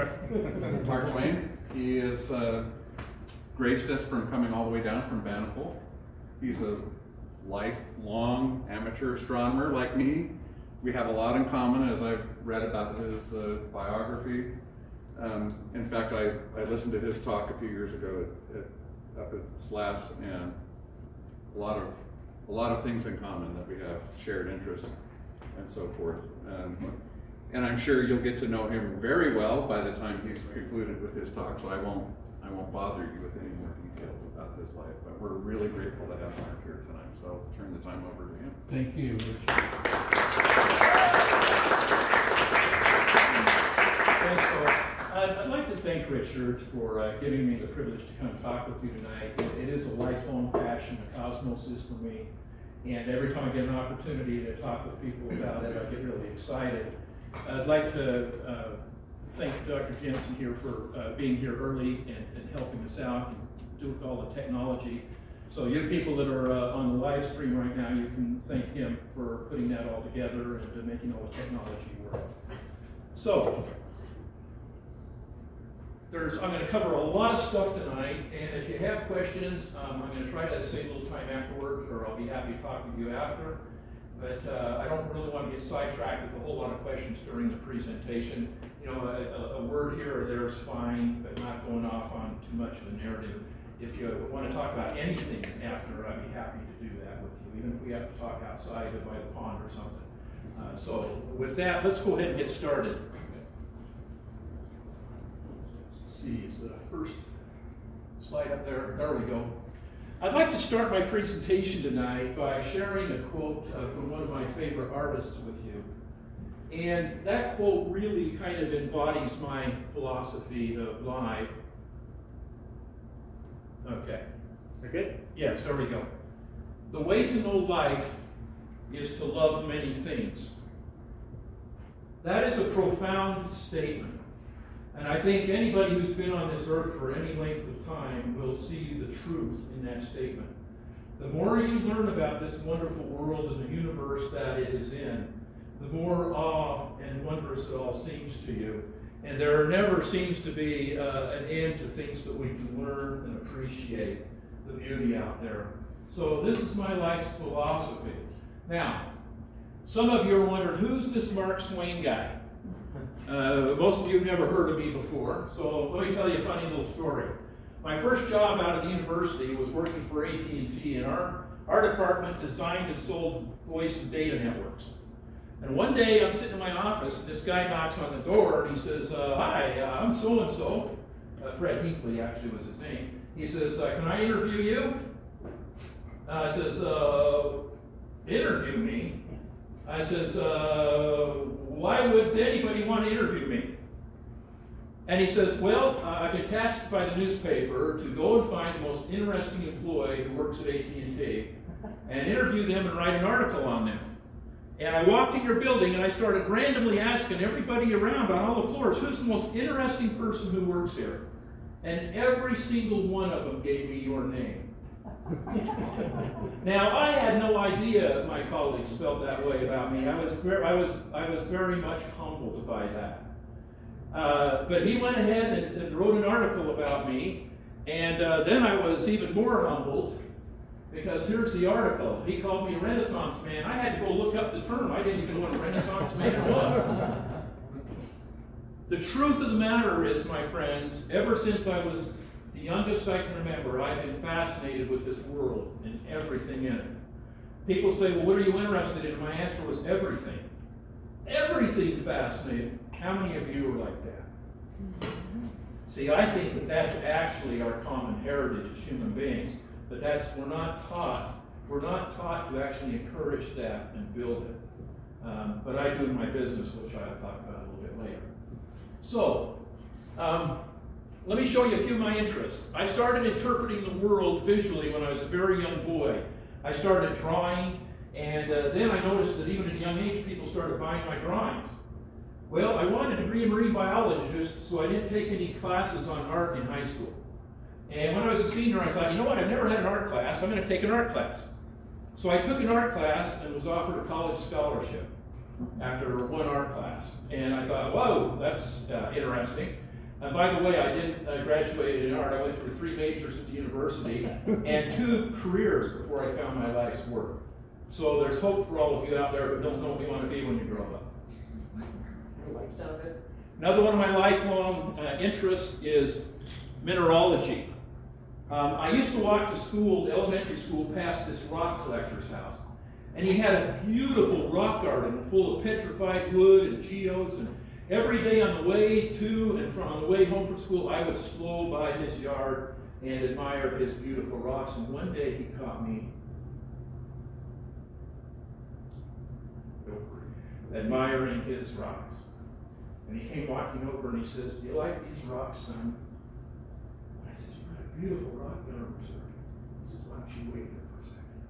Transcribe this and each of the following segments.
Chuck. Mark Swain. He is uh, graced us from coming all the way down from Bountiful. He's a lifelong amateur astronomer like me. We have a lot in common as I've read about his uh, biography. Um, in fact, I, I listened to his talk a few years ago at, at, up at SLAS and a lot of a lot of things in common that we have shared interests and so forth. Um, and I'm sure you'll get to know him very well by the time he's concluded with his talk, so I won't I won't bother you with any more details about his life. But we're really grateful to have Mark here tonight, so I'll turn the time over to him. Thank you, Richard. I'd, I'd like to thank Richard for uh, giving me the privilege to come talk with you tonight. It, it is a lifelong passion. The cosmos is for me. And every time I get an opportunity to talk with people about it, I get really excited. I'd like to uh, thank Dr. Jensen here for uh, being here early and, and, helping us out and do with all the technology. So you people that are uh, on the live stream right now, you can thank him for putting that all together and making all the technology work. So, there's, I'm going to cover a lot of stuff tonight, and if you have questions, um, I'm going to try to save a little time afterwards, or I'll be happy to talk with you after. But uh, I don't really want to get sidetracked with a whole lot of questions during the presentation. You know, a, a, word here or there is fine, but not going off on too much of a narrative. If you want to talk about anything after, I'd be happy to do that with you, even if we have to talk outside by the pond or something. Uh, so with that, let's go ahead and get started. see, is the first slide up there? There we go. I'd like to start my presentation tonight by sharing a quote uh, from one of my favorite artists with you. And that quote really kind of embodies my philosophy of life. Okay. Good? Yes, there we go. The way to know life is to love many things. That is a profound statement. And I think anybody who's been on this earth for any length of time will see the truth in that statement. The more you learn about this wonderful world and the universe that it is in, the more awe and wondrous it all seems to you. And there never seems to be uh, an end to things that we can learn and appreciate the beauty out there. So this is my life's philosophy. Now, some of you are wondering, who's this Mark Swain guy? Uh, most of you have never heard of me before, so let me tell you a funny little story. My first job out of the university was working for AT&T, and our, our department designed and sold voice and data networks. And one day I'm sitting in my office, and this guy knocks on the door, and he says, uh, hi, uh, I'm so-and-so. Uh, Fred Hinkley actually was his name. He says, uh, can I interview you? I says, interview me? I says, why would anybody want to interview me? And he says, well, I've been tasked by the newspaper to go and find the most interesting employee who works at AT&T and interview them and write an article on them. And I walked in your building and I started randomly asking everybody around on all the floors, who's the most interesting person who works here? And every single one of them gave me your name. now, I had no idea my colleagues felt that way about me. I was, very, I was, I was very much humbled by that. Uh, but he went ahead and, and, wrote an article about me, and uh, then I was even more humbled because here's the article. He called me a Renaissance man. I had to go look up the term. I didn't even know what a Renaissance man was. the truth of the matter is, my friends, ever since I was the youngest I can remember, I've been fascinated with this world and everything in it. People say, well, what are you interested in? My answer was everything. Everything fascinated. How many of you are like that? See, I think that that's actually our common heritage as human beings, but that's, we're not taught, we're not taught to actually encourage that and build it. Um, but I do my business, which I'll talk about a little bit later. So, um, let me show you a few of my interests. I started interpreting the world visually when I was a very young boy. I started drawing, and uh, then I noticed that even at a young age, people started buying my drawings. Well, I wanted a degree in marine biologist, so I didn't take any classes on art in high school. And when I was a senior, I thought, you know what, I've never had an art class, I'm going to take an art class. So I took an art class and was offered a college scholarship after one art class. And I thought, whoa, that's uh, interesting. And by the way, I didn't uh, graduate in art. I went through three majors at the university and two careers before I found my life's work. So there's hope for all of you out there who don't know what you want to be when you grow up. Another one of my lifelong uh, interests is mineralogy. Um, I used to walk to school, elementary school, past this rock collector's house. And he had a beautiful rock garden full of petrified wood and geodes. And every day on the way to and from on the way home from school, I would slow by his yard and admire his beautiful rocks. And one day he caught me admiring his rocks. And he came walking over and he says, Do you like these rocks, son? And I said, You've got a beautiful rock garden, sir. He says, Why don't you wait here for a second?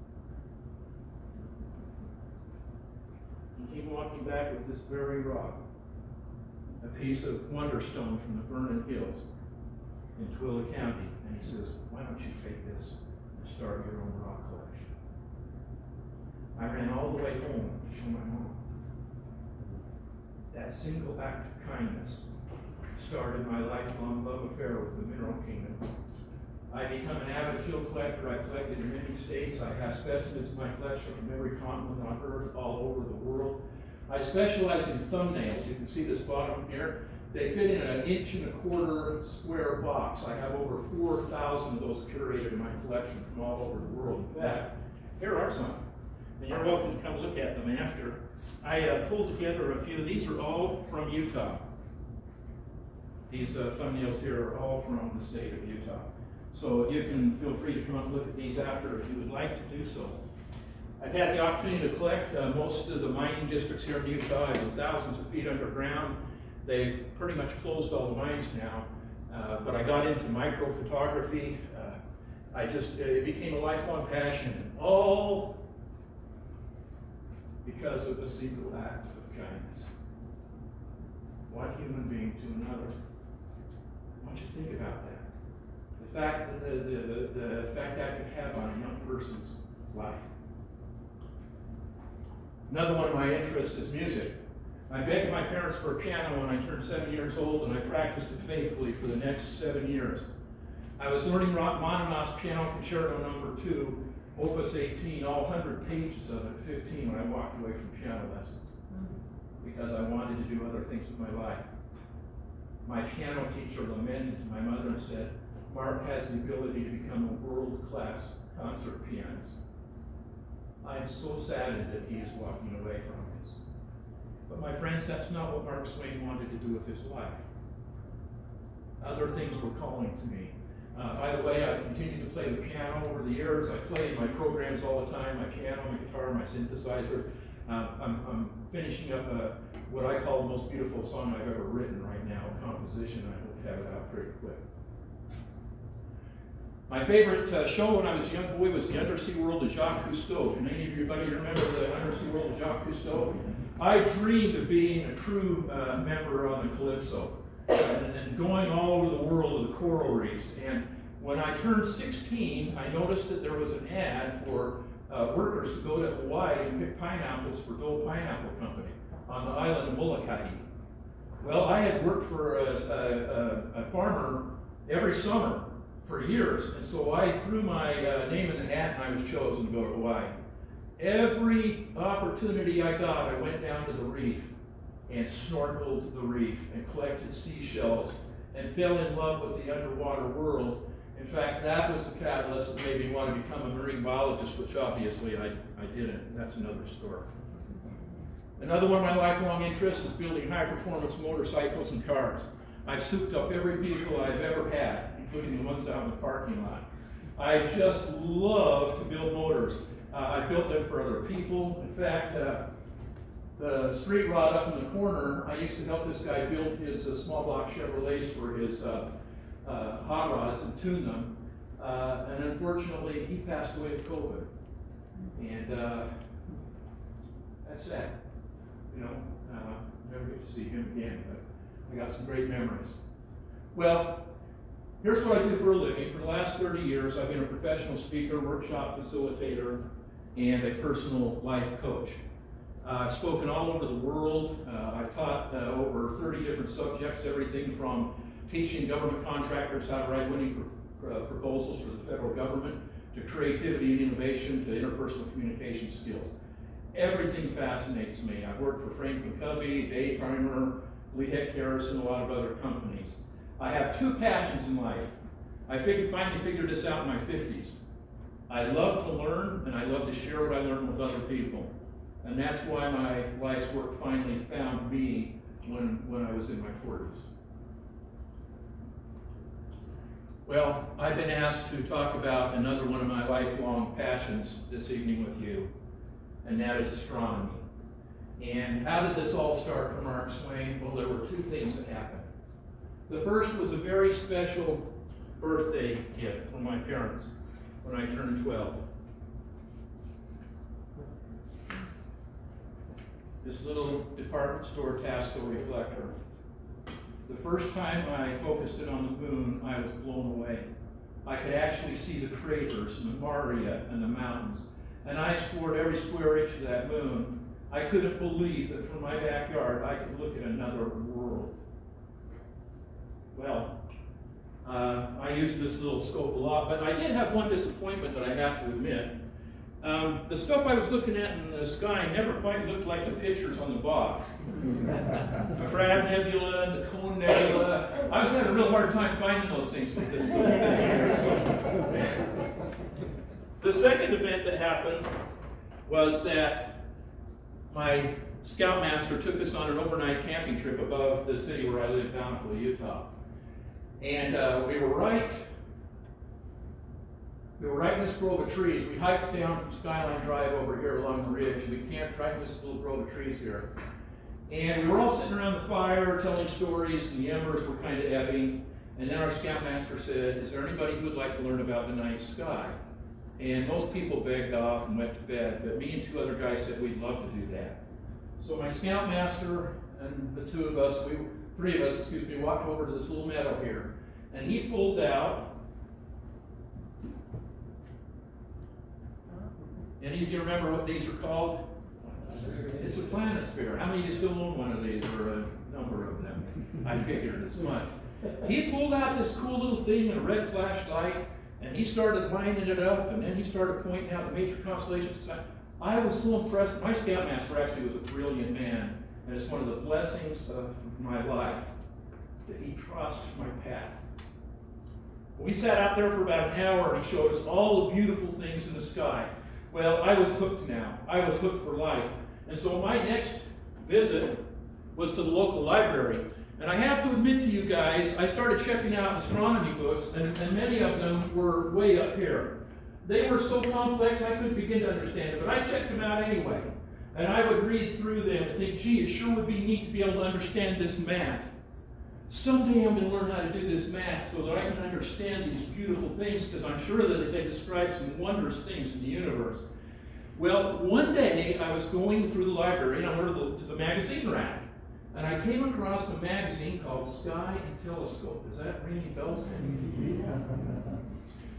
He came walking back with this very rock, a piece of wonderstone from the Vernon Hills in Tooele County. And he says, Why don't you take this and start your own rock collection? I ran all the way home to show my mom that single act of kindness started my lifelong love affair with the mineral kingdom. I become an avid field collector. I collected in many states. I have specimens in my collection from every continent on earth, all over the world. I specialize in thumbnails. You can see this bottom here. They fit in an inch and a quarter square box. I have over 4,000 of those curated in my collection from all over the world. In fact, here are some. And you're welcome to come look at them after. I uh, pulled together a few. These are all from Utah. These uh, thumbnails here are all from the state of Utah. So you can feel free to come and look at these after if you would like to do so. I've had the opportunity to collect uh, most of the mining districts here in Utah. I thousands of feet underground. They've pretty much closed all the mines now. Uh, but I got into micro photography. Uh, I just, it became a lifelong passion. All because of a single act of kindness. One human being to another. I want you to think about that. The fact that the, the, the, the effect that could have on a young person's life. Another one of my interests is music. I begged my parents for a piano when I turned seven years old, and I practiced it faithfully for the next seven years. I was learning Rachmaninoff's Piano Concerto Number Two Opus 18, all 100 pages of it, 15 when I walked away from piano lessons because I wanted to do other things with my life. My piano teacher lamented to my mother and said, Mark has the ability to become a world-class concert pianist. I am so saddened that he is walking away from this. But my friends, that's not what Mark Swain wanted to do with his life. Other things were calling to me. Uh, by the way, I've continued to play the piano over the years. I play in my programs all the time, my piano, my guitar, my synthesizer. Uh, I'm, I'm, finishing up a, what I call the most beautiful song I've ever written right now, a composition. I hope to have it out pretty quick. My favorite uh, show when I was a young boy was The Undersea World of Jacques Cousteau. Can any of you remember The Undersea World of Jacques Cousteau? I dreamed of being a crew uh, member on the Calypso and, and going all over the world of the coral reefs. And when I turned 16, I noticed that there was an ad for uh, workers to go to Hawaii and pick pineapples for Dole Pineapple Company on the island of Molokai. Well, I had worked for a, a, a, farmer every summer for years, and so I threw my uh, name in the hat and I was chosen to go to Hawaii. Every opportunity I got, I went down to the reef and snorkeled the reef and collected seashells and fell in love with the underwater world. In fact, that was the catalyst that made me want to become a marine biologist, which obviously I, I didn't. That's another story. Another one of my lifelong interests is building high performance motorcycles and cars. I've souped up every vehicle I've ever had, including the ones out in the parking lot. I just love to build motors. Uh, I built them for other people. In fact, uh, the street rod up in the corner, I used to help this guy build his uh, small block Chevrolets for his uh, uh, hot rods and tune them. Uh, and unfortunately, he passed away of COVID. And that's sad. You know, never get to see him again, but I got some great memories. Well, here's what I do for a living. For the last 30 years, I've been a professional speaker, workshop facilitator, and a personal life coach. Uh, I've spoken all over the world. Uh, I've taught uh, over 30 different subjects, everything from teaching government contractors how to write winning uh, proposals for the federal government, to creativity and innovation, to interpersonal communication skills. Everything fascinates me. I've worked for Franklin Covey, Daytimer, Lee Hecht Harrison, and a lot of other companies. I have two passions in life. I finally figured this out in my 50s. I love to learn, and I love to share what I learn with other people. And that's why my life's work finally found me when, when I was in my 40s. Well, I've been asked to talk about another one of my lifelong passions this evening with you, and that is astronomy. And how did this all start for Mark Swain? Well, there were two things that happened. The first was a very special birthday gift from my parents when I turned 12. This little department store Tasco reflector. The first time I focused it on the moon, I was blown away. I could actually see the craters and the maria and the mountains. And I explored every square inch of that moon. I couldn't believe that from my backyard I could look at another. Well, uh, I used this little scope a lot, but I did have one disappointment that I have to admit. Um, the stuff I was looking at in the sky never quite looked like the pictures on the box. the Crab Nebula and the Cone Nebula. I was having a real hard time finding those things with this little thing the second event that happened was that my scoutmaster took us on an overnight camping trip above the city where I live, Bountiful, Utah. And uh, we were right, we were right in this grove of trees. We hiked down from Skyline Drive over here along the ridge. We camped right in this little grove of trees here. And we were all sitting around the fire telling stories, and the embers were kind of ebbing. And then our scoutmaster said, Is there anybody who would like to learn about the night sky? And most people begged off and went to bed, but me and two other guys said we'd love to do that. So my scoutmaster and the two of us, we three of us, excuse me, walked over to this little meadow here, and he pulled out. Any of you remember what these are called? It's a planisphere. How many of you still own one of these, or a number of them? I figured as much. He pulled out this cool little thing in a red flashlight, and he started lining it up, and then he started pointing out the major constellations. I was so impressed. My scoutmaster actually was a brilliant man, and it's one of the blessings of my life that he crossed my path. We sat out there for about an hour, and he showed us all the beautiful things in the sky. Well, I was hooked now. I was hooked for life. And so my next visit was to the local library. And I have to admit to you guys, I started checking out astronomy books, and, and many of them were way up here. They were so complex I couldn't begin to understand it, but I checked them out anyway. And I would read through them and think, gee, it sure would be neat to be able to understand this math. Someday I'm going to learn how to do this math so that I can understand these beautiful things because I'm sure that they describe some wondrous things in the universe. Well, one day I was going through the library and I went to the, to magazine rack. And I came across a magazine called Sky and Telescope. Does that ring any bells?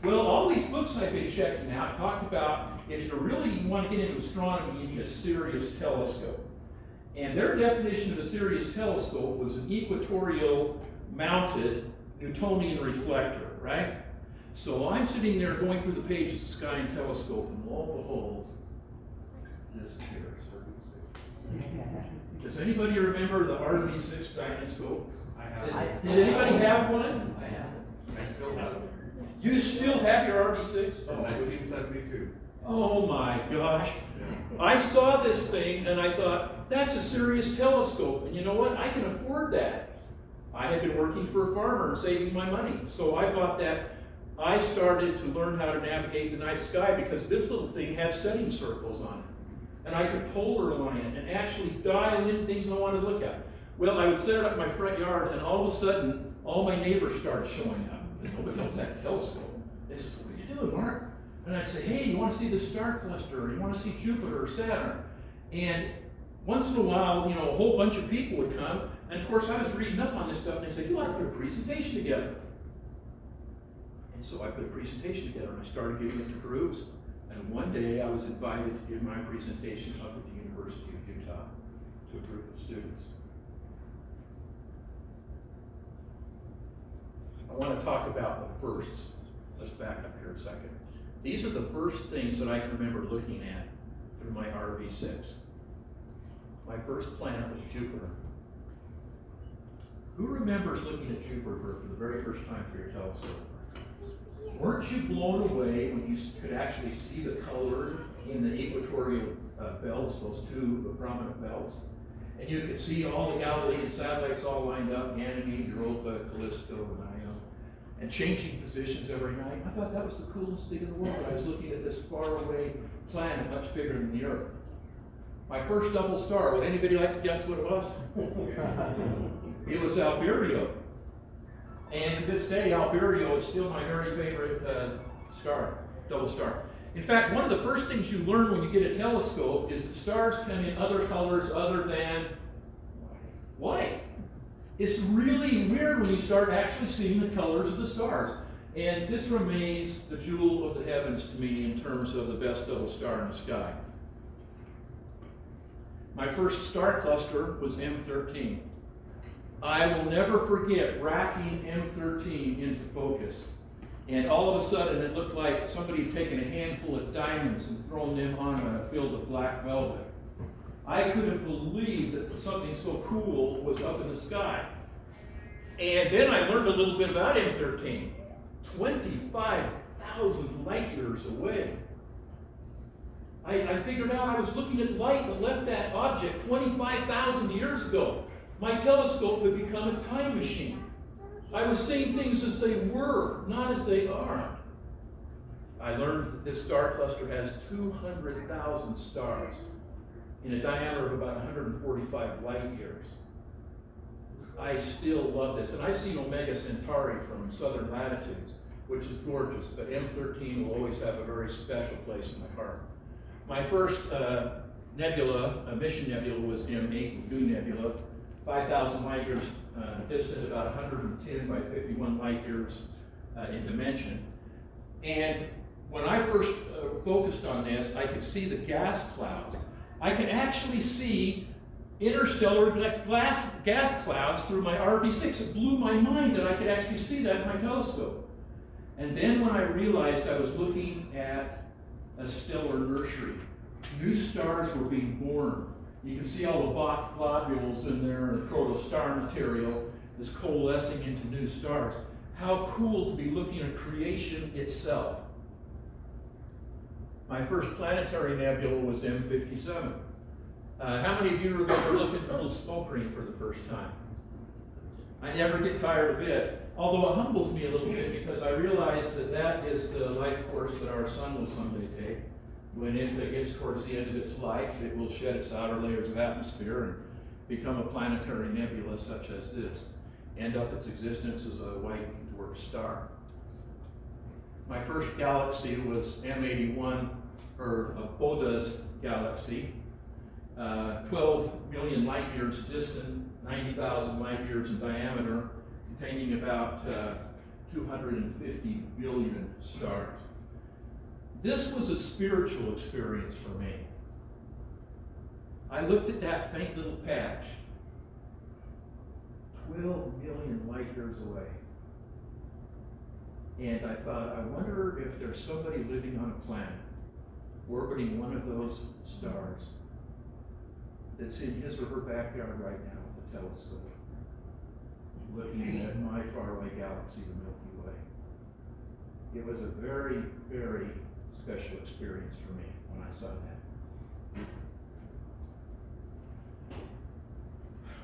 Well, all these books I've been checking out talked about if you really want to get into astronomy, you need a serious telescope. And their definition of a serious telescope was an equatorial mounted Newtonian reflector, right? So I'm sitting there going through the pages of Sky and Telescope, and lo and behold, this appears. Does anybody remember the RV6 Dynascope? I have. Is- Did anybody have one? I have. I still have it. You still have your RV6? From oh. nineteen seventy-two. Oh my gosh. I saw this thing and I thought, that's a serious telescope. And you know what? I can afford that. I had been working for a farmer and saving my money. So I bought that. I started to learn how to navigate the night sky because this little thing had setting circles on it. And I could polar align it and actually dial in things I wanted to look at. Well, I would set it up in my front yard and all of a sudden, all my neighbors started showing up. Nobody knows that telescope. They said, what are you doing, Mark? And I'd say, hey, you want to see the star cluster? You want to see Jupiter or Saturn? And once in a while, you know, a whole bunch of people would come. And of course, I was reading up on this stuff, and they said, you ought to put a presentation together. And so I put a presentation together, and I started giving it to groups. And one day, I was invited to give my presentation up at the University of Utah to a group of students. I want to talk about the firsts. Let's back up here a second. These are the first things that I can remember looking at through my RV6. My first planet was Jupiter. Who remembers looking at Jupiter for the very first time through your telescope? Weren't you blown away when you could actually see the color in the equatorial uh, belts, those two prominent belts? And you could see all the Galilean satellites all lined up, Ganymede, Europa, Callisto, and Io, and changing positions every night. I thought that was the coolest thing in the world. I was looking at this faraway planet, much bigger than the Earth. My first double star, would anybody like to guess what it was? it was Albireo. And to this day, Albireo is still my very favorite uh, star, double star. In fact, one of the first things you learn when you get a telescope is that stars come in other colors other than white. It's really weird when you start actually seeing the colors of the stars. And this remains the jewel of the heavens to me in terms of the best double star in the sky. My first star cluster was M13. I will never forget racking M13 into focus. And all of a sudden, it looked like somebody had taken a handful of diamonds and thrown them on a field of black velvet. I couldn't believe that something so cool was up in the sky. And then I learned a little bit about M13. 25,000 light years away. I, I figured out I was looking at light that left that object 25,000 years ago. My telescope would become a time machine. I was seeing things as they were, not as they are. I learned that this star cluster has 200,000 stars in a diameter of about 145 light years. I still love this. And I've seen Omega Centauri from southern latitudes, which is gorgeous, but M13 will always have a very special place in my heart. My first uh, nebula, an emission nebula, was M8 New Nebula, 5,000 light years uh, distant, about 110 by 51 light years uh, in dimension. And when I first uh, focused on this, I could see the gas clouds. I could actually see interstellar glass, gas clouds through my RV6. It blew my mind that I could actually see that in my telescope. And then when I realized I was looking at a stellar nursery, new stars were being born you can see all the Bok globules in there and the protostar material is coalescing into new stars. How cool to be looking at creation itself. My first planetary nebula was M57. Uh, how many of you remember looking at a little smoke ring for the first time? I never get tired of it, although it humbles me a little bit because I realize that that is the life course that our sun will someday take when it gets towards the end of its life, it will shed its outer layers of atmosphere and become a planetary nebula such as this, end up its existence as a white dwarf star. My first galaxy was M81, or a Bode's galaxy, uh, 12 million light years distant, 90,000 light years in diameter, containing about uh, 250 billion stars. This was a spiritual experience for me. I looked at that faint little patch, 12 million light years away. And I thought, I wonder if there's somebody living on a planet orbiting one of those stars that's in his or her backyard right now with a telescope, looking at my faraway galaxy, the Milky Way. It was a very, very special experience for me when I saw that.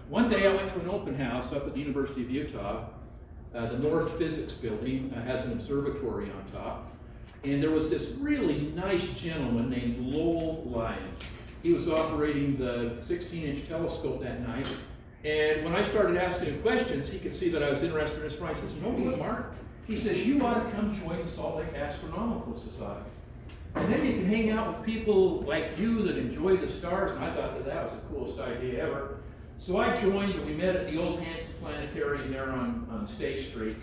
One day I went to an open house up at the University of Utah. Uh, the North Physics Building uh, has an observatory on top. And there was this really nice gentleman named Lowell Lyons. He was operating the 16-inch telescope that night. And when I started asking him questions, he could see that I was interested in price. He says, no, Mark. He says, you ought to come join the Salt Lake Astronomical Society. And then you can hang out with people like you that enjoy the stars, and I thought that that was the coolest idea ever. So I joined, and we met at the old Hansen Planetarium there on, on State Street,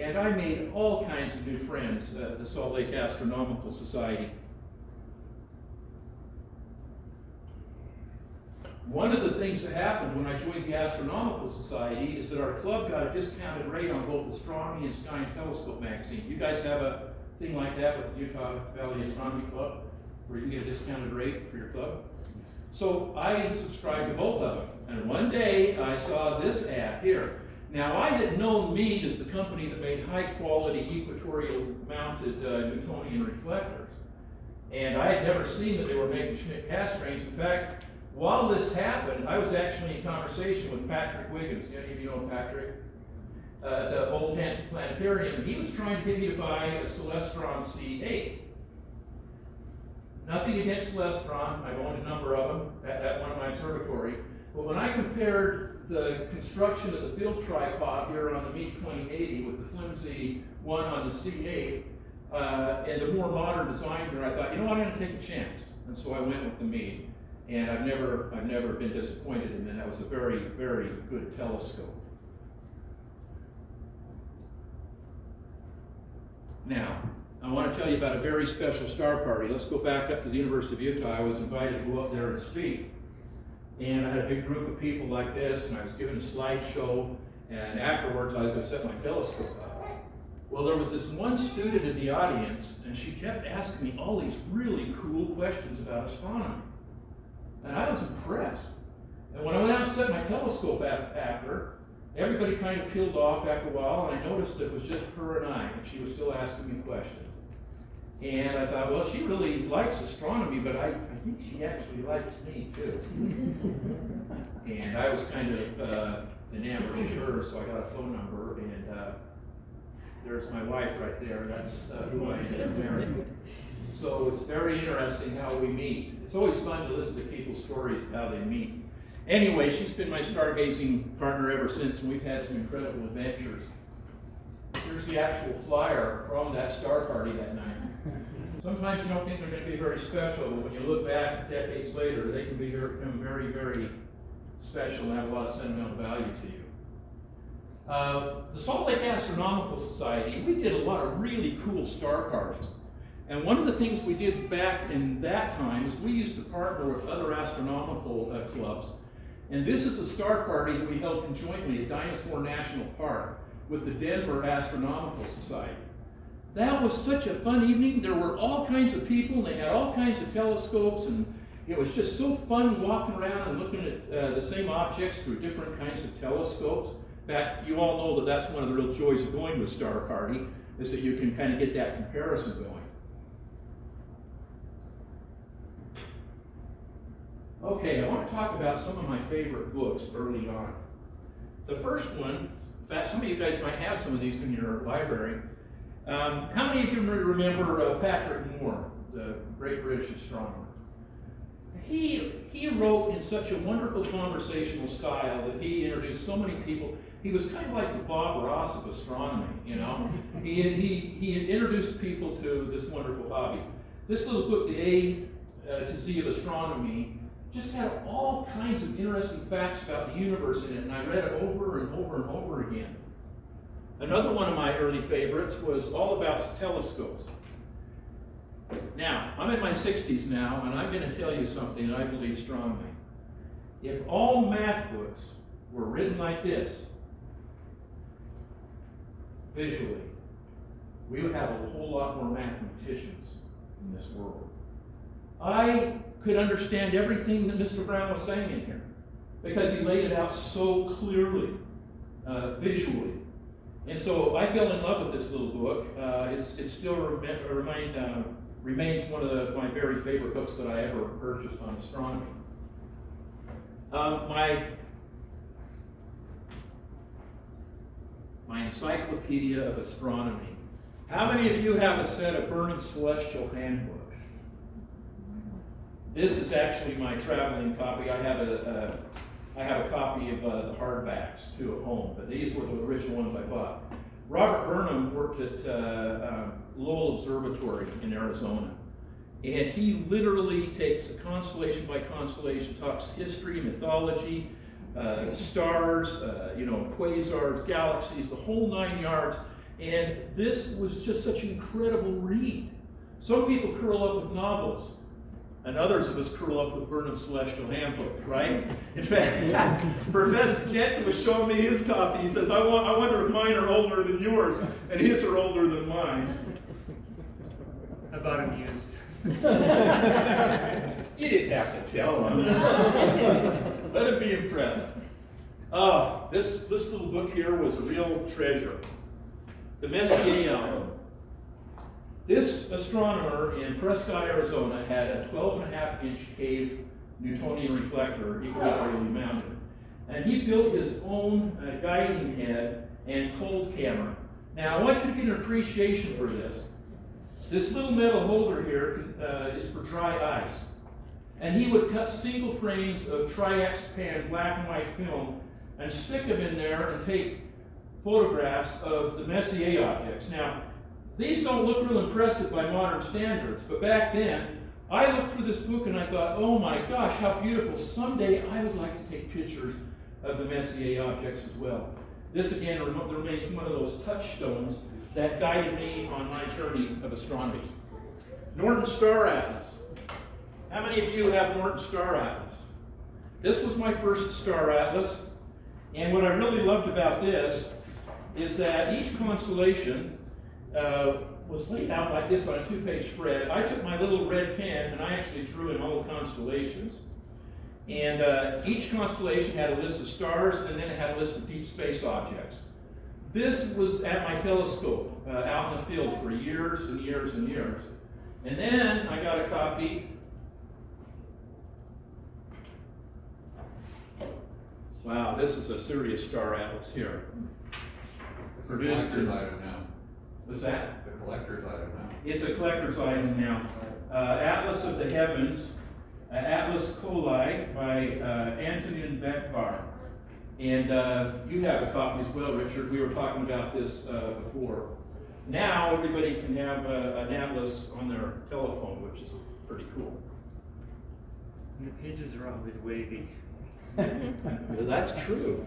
and I made all kinds of new friends at the Salt Lake Astronomical Society. One of the things that happened when I joined the Astronomical Society is that our club got a discounted rate on both Astronomy and Sky and Telescope magazine. You guys have a thing like that with the Utah Valley Astronomy Club, where you can get a discounted rate for your club? So I subscribed to both of them. And one day I saw this ad here. Now I had known Meade as the company that made high quality equatorial mounted uh, Newtonian reflectors. And I had never seen that they were making Schmidt Cassegrains. In fact, while this happened, I was actually in conversation with Patrick Wiggins. Any of you know Patrick? Uh, the Old Planetarium. He was trying to get me to buy a Celestron C8. Nothing against Celestron. I've owned a number of them at, one of my observatory. But when I compared the construction of the field tripod here on the Meade 2080 with the flimsy one on the C8 uh, and the more modern design here, I thought, you know what, I'm going to take a chance. And so I went with the Meade. And I've never, I've never been disappointed in that. That was a very, very good telescope. Now, I want to tell you about a very special star party. Let's go back up to the University of Utah. I was invited to go up there and speak. And I had a big group of people like this, and I was given a slideshow. And afterwards, I was going to set my telescope up. Well, there was this one student in the audience, and she kept asking me all these really cool questions about astronomy. And I was impressed. And when I went out and set my telescope after, everybody kind of peeled off after a while, and I noticed it was just her and I, and she was still asking me questions. And I thought, well, she really likes astronomy, but I, I think she actually likes me too. and I was kind of uh, enamored with her, so I got a phone number, and uh, there's my wife right there. That's uh, who I am married. So it's very interesting how we meet. It's always fun to listen to people's stories how they meet. Anyway, she's been my stargazing partner ever since, and we've had some incredible adventures. Here's the actual flyer from that star party that night. Sometimes you don't think they're going to be very special, but when you look back decades later, they can be become very, very special and have a lot of sentimental value to you. Uh, the Salt Lake Astronomical Society, we did a lot of really cool star parties. And one of the things we did back in that time is we used to partner with other astronomical uh, clubs. And this is a star party that we held conjointly at Dinosaur National Park with the Denver Astronomical Society. That was such a fun evening. There were all kinds of people, and they had all kinds of telescopes, and it was just so fun walking around and looking at uh, the same objects through different kinds of telescopes. Fact, you all know that that's one of the real joys of going with star party, is that you can kind of get that comparison going. Okay, I want to talk about some of my favorite books early on. The first one, in fact, some of you guys might have some of these in your library. Um, how many of you remember uh, Patrick Moore, the great British astronomer? He, he wrote in such a wonderful conversational style that he introduced so many people. He was kind of like the Bob Ross of astronomy, you know? he, he, he introduced people to this wonderful hobby. This little book, The A uh, to Z of Astronomy, just had all kinds of interesting facts about the universe in it, and I read it over and over and over again. Another one of my early favorites was all about telescopes. Now, I'm in my 60s now, and I'm going to tell you something that I believe strongly. If all math books were written like this, visually, we would have a whole lot more mathematicians in this world. I could understand everything that Mr. Brown was saying in here because he laid it out so clearly, uh, visually. And so I fell in love with this little book. Uh, it still remain, uh, remains one of the, my very favorite books that I ever purchased on astronomy. Um, my, my Encyclopedia of Astronomy. How many of you have a set of Burnham's Celestial Handbooks? This is actually my traveling copy. I have a, a I have a copy of uh, the hardbacks too at home, but these were the original ones I bought. Robert Burnham worked at uh, uh, Lowell Observatory in Arizona, and he literally takes constellation by constellation, talks history, mythology, uh, stars, uh, you know, quasars, galaxies, the whole nine yards. And this was just such an incredible read. Some people curl up with novels. and others of us curl up with Burnham's Celestial Handbook, right? In fact, Professor Jensen was showing me his copy. He says, I, want, I wonder if mine are older than yours, and his are older than mine. I bought them used. You didn't have to tell him. Let him be impressed. Oh, this, this little book here was a real treasure. The Messier album. This astronomer in Prescott, Arizona had a 12 and a half inch cave Newtonian reflector equatorially mounted. And he built his own uh, guiding head and cold camera. Now, I want you to get an appreciation for this. This little metal holder here uh, is for dry ice. And he would cut single frames of Tri-X-Pan black and white film and stick them in there and take photographs of the Messier objects. Now, these don't look real impressive by modern standards, but back then, I looked through this book and I thought, oh my gosh, how beautiful. Someday I would like to take pictures of the Messier objects as well. This again remains one of those touchstones that guided me on my journey of astronomy. Norton Star Atlas. How many of you have Norton Star Atlas? This was my first Star Atlas, and what I really loved about this is that each constellation uh, was laid out like this on a two-page spread. I took my little red pen and I actually drew in all the constellations. And uh, each constellation had a list of stars and then it had a list of deep space objects. This was at my telescope uh, out in the field for years and years and years. And then I got a copy. Wow, this is a serious star atlas here. It's a collector's item now. What's that? It's a collector's item now. It's a collector's item now. Uh, Atlas of the Heavens, uh, Atlas Coeli by uh, Antonín Bečvář. And uh, you have a copy as well, Richard. We were talking about this uh, before. Now everybody can have uh, an atlas on their telephone, which is pretty cool. And the pages are always wavy. That's true.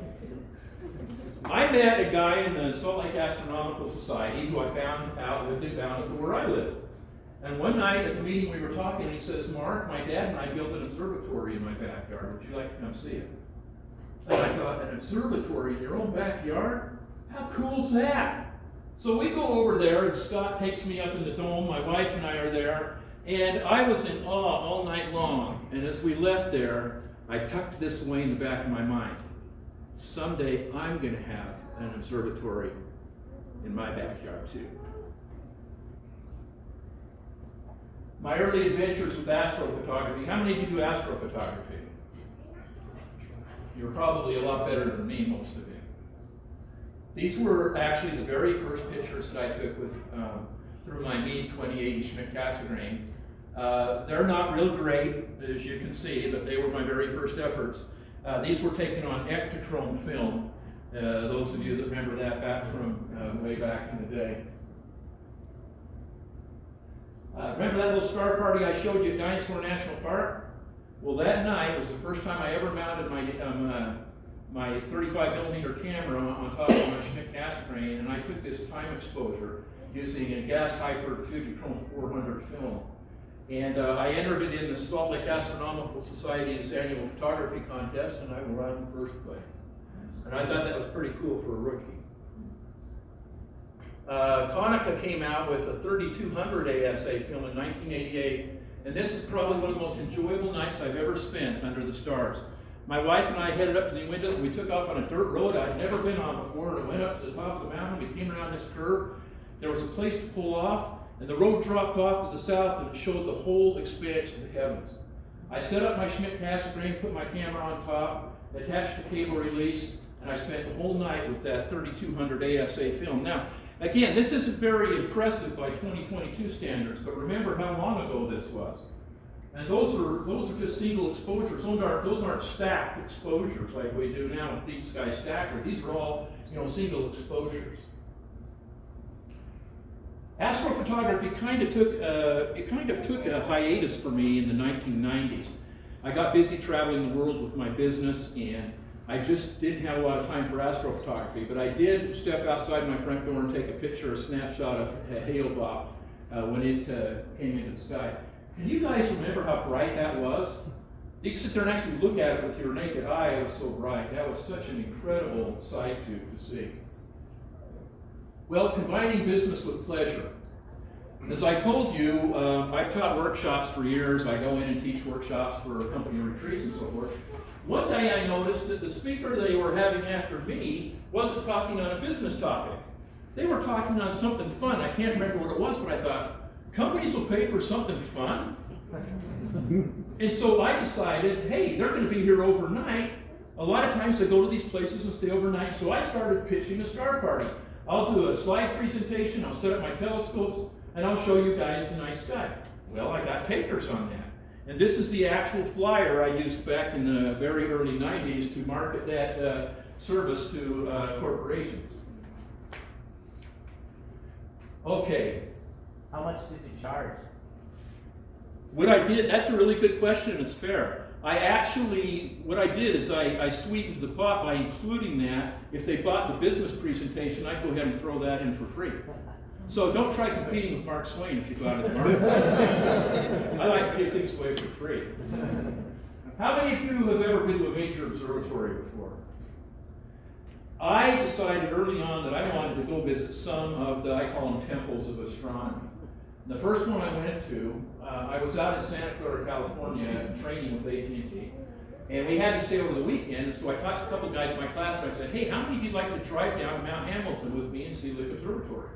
I met a guy in the Salt Lake Astronomical Society who I found out lived in Bountiful where I live. And one night at the meeting we were talking, he says, Mark, my dad and I built an observatory in my backyard. Would you like to come see it? And I thought, an observatory in your own backyard? How cool's that? So we go over there, and Scott takes me up in the dome. My wife and I are there. And I was in awe all night long. And as we left there, I tucked this away in the back of my mind. Someday I'm going to have an observatory in my backyard too. My early adventures with astrophotography. How many of you do astrophotography? You're probably a lot better than me, most of you. These were actually the very first pictures that I took with um, through my Meade 2080 Schmidt Cassegrain. Uh, they're not real great, as you can see, but they were my very first efforts. Uh, these were taken on Ektachrome film. Uh, those of you that remember that back from uh, way back in the day. Uh, remember that little star party I showed you at Dinosaur National Park? Well, that night was the first time I ever mounted my um, my 35 millimeter camera on, top of my Schmidt Cassegrain, and I took this time exposure using a gas hyper Fujichrome 400 film. And uh, I entered it in the Salt Lake Astronomical Society's annual photography contest, and I won first place. And I thought that was pretty cool for a rookie. Uh, Konica came out with a 3200 ASA film in 1988, and this is probably one of the most enjoyable nights I've ever spent under the stars. My wife and I headed up to the windows, and we took off on a dirt road I'd never been on before, and I went up to the top of the mountain. We came around this curve. There was a place to pull off, and the road dropped off to the south, and showed the whole expanse of the heavens. I set up my Schmidt Cassegrain, put my camera on top, attached the cable release, and I spent the whole night with that 3200 ASA film. Now, again, this isn't very impressive by 2022 standards, but remember how long ago this was. And those are those are just single exposures. Those aren't those aren't stacked exposures like we do now with Deep Sky Stacker. These are all you know single exposures. Astrophotography kind of took uh, it kind of took a hiatus for me in the 1990s. I got busy traveling the world with my business, and I just didn't have a lot of time for astrophotography. But I did step outside my front door and take a picture, a snapshot of Hale-Bopp uh, when it uh, came into the sky. Can you guys remember how bright that was? You can sit there and actually look at it with your naked eye. It was so bright. That was such an incredible sight to, to see. Well, combining business with pleasure. As I told you, uh, I've taught workshops for years. I go in and teach workshops for company retreats and so forth. One day I noticed that the speaker they were having after me wasn't talking on a business topic. They were talking on something fun. I can't remember what it was, but I thought, companies will pay for something fun? and so I decided, hey, they're going to be here overnight. A lot of times they go to these places and stay overnight, so I started pitching a star party. I'll do a slide presentation, I'll set up my telescopes, and I'll show you guys the night sky. Well, I got papers on that. And this is the actual flyer I used back in the very early 90s to market that uh, service to uh, corporations. Okay. How much did you charge? What I did, that's a really good question, it's fair. I actually, what I did is I, I sweetened the pot by including that. If they bought the business presentation, I'd go ahead and throw that in for free. So don't try competing with Mark Swain if you go out of the market. I like to give things away for free. How many of you have ever been to a major observatory before? I decided early on that I wanted to go visit some of the, I call them temples of astronomy. The first one I went to, uh, I was out in Santa Clara, California, training with AT&T, and we had to stay over the weekend. So I talked to a couple of guys in my class, and I said, "Hey, how many of you like to drive down to Mount Hamilton with me and see Lick Observatory?"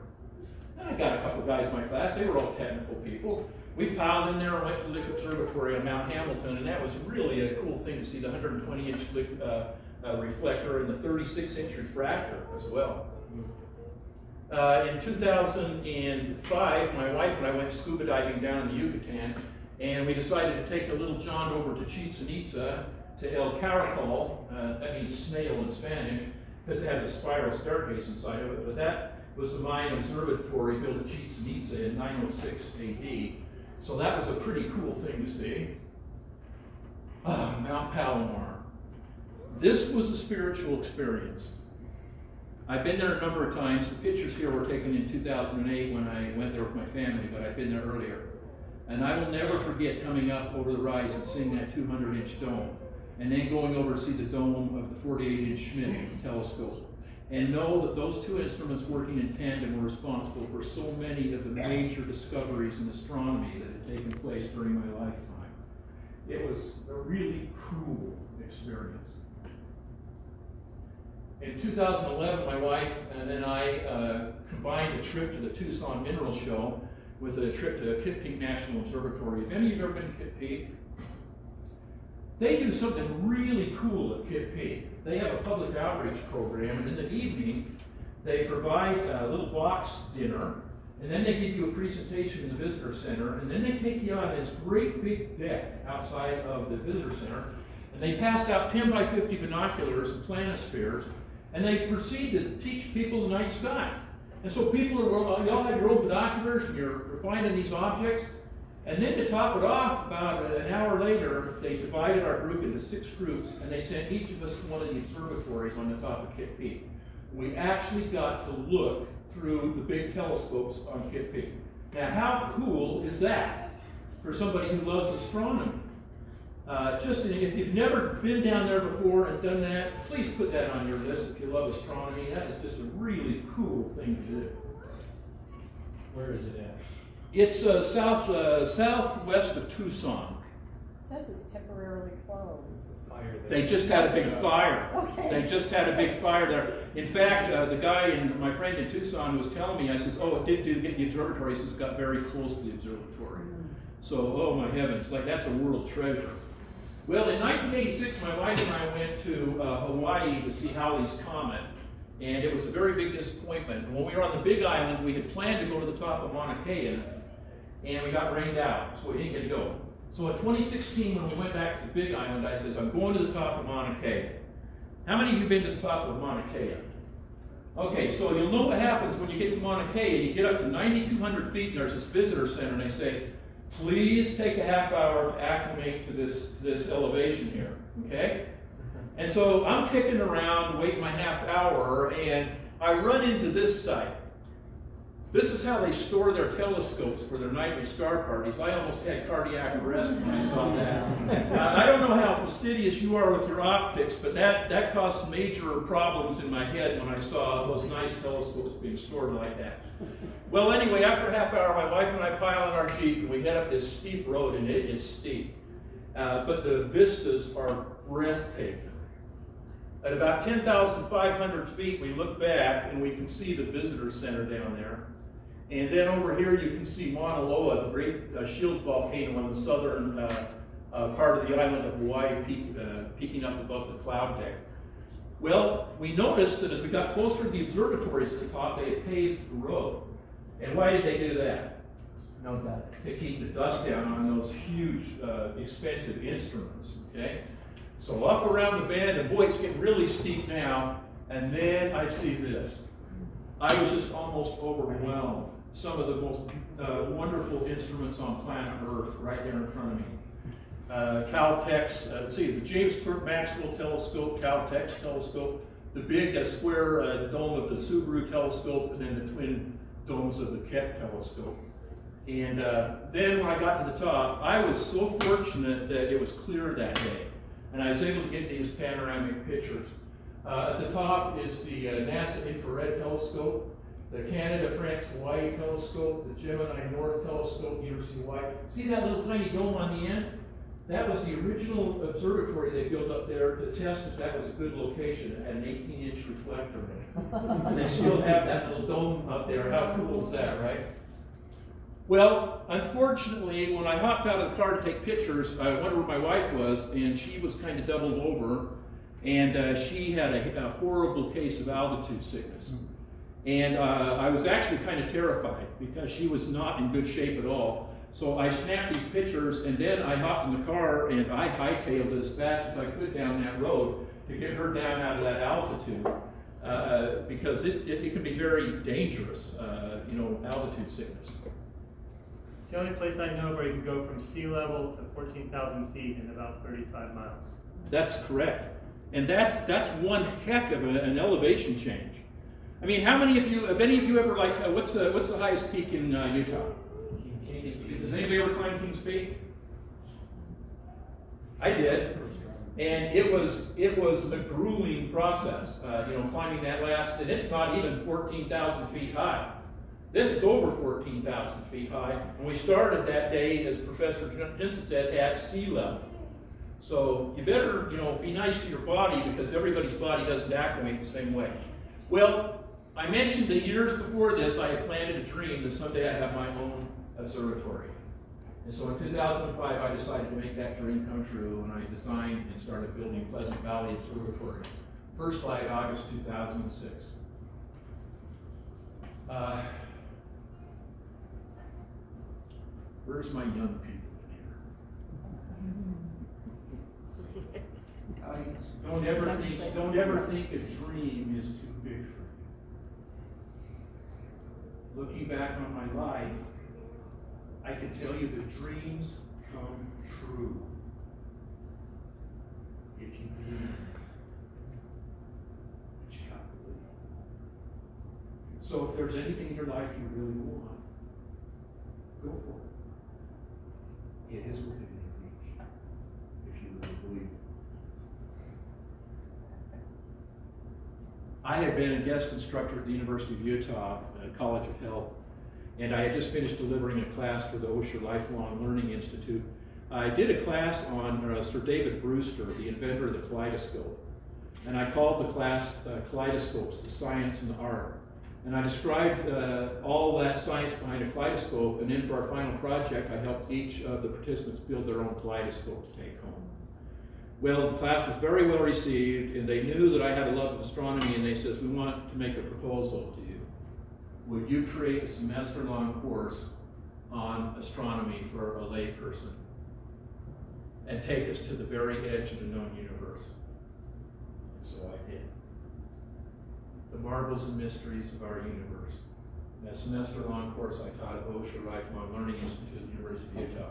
And I got a couple of guys in my class. They were all technical people. We piled in there and went to Lick Observatory on Mount Hamilton, and that was really a cool thing to see the 120-inch uh, uh, reflector and the 36-inch refractor as well. Uh, in 2005, my wife and I went scuba diving down in the Yucatan, and we decided to take a little John over to Chichen Itza, to El Caracol, uh, that means snail in Spanish, because it has a spiral staircase inside of it, but that was the Mayan observatory built at Chichen Itza in 906 AD. So that was a pretty cool thing to see. Ah, Mount Palomar. This was a spiritual experience. I've been there a number of times. The pictures here were taken in 2008 when I went there with my family, but I've been there earlier. And I will never forget coming up over the rise and seeing that 200 inch dome, and then going over to see the dome of the 48 inch Schmidt telescope. And know that those two instruments working in tandem were responsible for so many of the major discoveries in astronomy that had taken place during my lifetime. It was a really cool experience. In 2011, my wife and I uh, combined a trip to the Tucson Mineral Show with a trip to Kitt Peak National Observatory. Have any of you ever been to Kitt Peak? They do something really cool at Kitt Peak. They have a public outreach program, and in the evening, they provide a little box dinner, and then they give you a presentation in the visitor center, and then they take you on this great big deck outside of the visitor center, and they pass out 10 by 50 binoculars and planispheres, and they proceed to teach people the night sky. And so people are, y'all have your own binoculars and you're finding these objects. And then to top it off, about an hour later, they divided our group into six groups and they sent each of us to one of the observatories on the top of Kitt Peak. We actually got to look through the big telescopes on Kitt Peak. Now, how cool is that for somebody who loves astronomy? Uh, just if you've never been down there before and done that, please put that on your list if you love astronomy. That is just a really cool thing to do. Where is it at? It's uh, south uh, southwest of Tucson. It says it's temporarily closed. Fire there. They just had a big fire. Okay. They just had a big fire there. In fact, uh, the guy and my friend in Tucson was telling me, I says, "Oh, it did do get the observatory." He says, "Got very close to the observatory." So, oh my heavens, like that's a world treasure. Well, in 1986, my wife and I went to uh, Hawaii to see Halley's Comet, and it was a very big disappointment. When we were on the Big Island, we had planned to go to the top of Mauna Kea, and we got rained out, so we didn't get to go. So in 2016, when we went back to the Big Island, I says, I'm going to the top of Mauna Kea. How many of you been to the top of Mauna Kea? Okay, so you'll know what happens when you get to Mauna Kea. You get up to 9,200 feet, and there's this visitor center, and they say, please take a half hour to acclimate to this, to this elevation here, okay? And so I'm kicking around, waiting my half hour, and I run into this site. This is how they store their telescopes for their nightly star parties. I almost had cardiac arrest when I saw that. Now, I don't know how fastidious you are with your optics, but that, that caused major problems in my head when I saw those nice telescopes being stored like that. Well, anyway, after half hour, my wife and I pile in our Jeep and we head up this steep road, and it is steep. Uh, but the vistas are breathtaking. At about 10,500 feet, we look back and we can see the visitor center down there. And then over here, you can see Mauna Loa, the great uh, shield volcano on the southern uh, uh, part of the island of Hawaii, peak, uh, peeking up above the cloud deck. Well, we noticed that as we got closer to the observatories at the top, they had paved the road. And why did they do that? No dust. To keep the dust down on those huge, uh, expensive instruments, okay? So up around the bend, and boy, it's getting really steep now, and then I see this. I was just almost overwhelmed. Some of the most uh, wonderful instruments on planet Earth right there in front of me. Uh, Caltech, uh, let's see, the James Clerk Maxwell Telescope, Caltech Telescope, the big uh, square uh, dome of the Subaru Telescope, and then the twin domes of the Keck Telescope. And uh, then when I got to the top, I was so fortunate that it was clear that day. And I was able to get these panoramic pictures. Uh, at the top is the uh, NASA Infrared Telescope, the Canada France Hawaii Telescope, the Gemini North Telescope, University of Hawaii. See that little tiny dome on the end? That was the original observatory they built up there to test if that was a good location. It had an 18 inch reflector in it. And they still have that little dome up there. How cool is that, right? Well, unfortunately, when I hopped out of the car to take pictures, I wondered where my wife was, and she was kind of doubled over, and uh, she had a, a, horrible case of altitude sickness. And uh, I was actually kind of terrified because she was not in good shape at all. So I snapped these pictures, and then I hopped in the car and I hightailed it as fast as I could down that road to get her down out of that altitude. Uh, because it, it, it, can be very dangerous, uh, you know, altitude sickness. It's the only place I know where you can go from sea level to 14,000 feet in about 35 miles. That's correct. And that's, that's one heck of a, an elevation change. I mean, how many of you, have any of you ever, like, uh, what's, the, what's the highest peak in uh, Utah? Does anybody ever climb Kings Peak? I did. And it was it was a grueling process, uh, you know, climbing that last, and it's not even 14,000 feet high. This is over 14,000 feet high, and we started that day, as Professor Jensen said, at sea level. So you better, you know, be nice to your body because everybody's body doesn't acclimate the same way. Well, I mentioned that years before this, I had planted a dream that someday I'd have my own observatory. And so in 2005, I decided to make that dream come true, and I designed and started building Pleasant Valley Observatory. First flight, August 2006. Uh, where's my young people in here? Don't ever think, don't ever think a dream is too big for you. Looking back on my life, I can tell you that dreams come true if you believe. But you to believe. So if there's anything in your life you really want, go for it. It is within your reach if you really believe it. I have been a guest instructor at the University of Utah uh, College of Health and I had just finished delivering a class for the Osher Lifelong Learning Institute. I did a class on uh, Sir David Brewster, the inventor of the kaleidoscope. And I called the class uh, Kaleidoscopes, the Science and the Art. And I described uh, all that science behind a kaleidoscope, and then for our final project, I helped each of the participants build their own kaleidoscope to take home. Well, the class was very well received, and they knew that I had a love of astronomy, and they says, we want to make a proposal would you create a semester long course on astronomy for a layperson and take us to the very edge of the known universe? And so I did. The marvels and mysteries of our universe. That semester long course I taught at Osher Lifelong Learning Institute at the University of Utah.